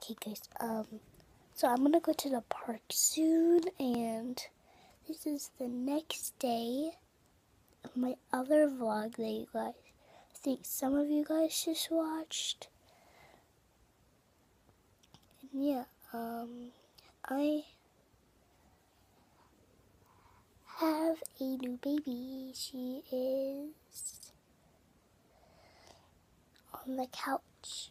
Okay, guys. Um, so I'm gonna go to the park soon, and this is the next day of my other vlog that you guys, I think some of you guys just watched. And yeah, um, I have a new baby. She is on the couch.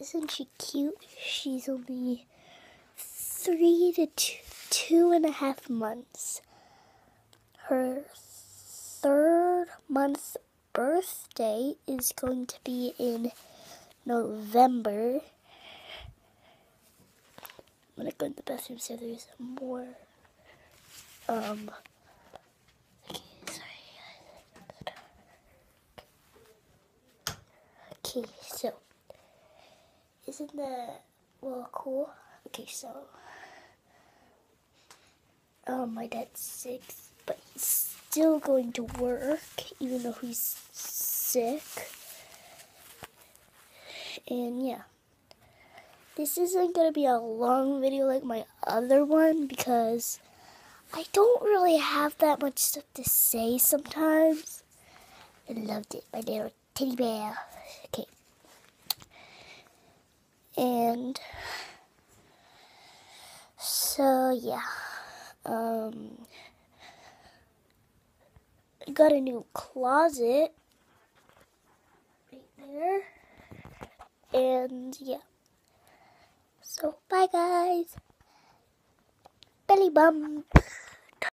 Isn't she cute? She's only three to two, two and a half months. Her third month birthday is going to be in November. I'm gonna go in the bathroom so there's more. Um. Okay, sorry. Okay, so isn't that well cool? Okay, so um, my dad's sick, but he's still going to work even though he's sick. And yeah. This isn't gonna be a long video like my other one because I don't really have that much stuff to say sometimes. I loved it. My little teddy bear. Okay. And so yeah. Um got a new closet right there. And yeah. So bye guys. Belly bump.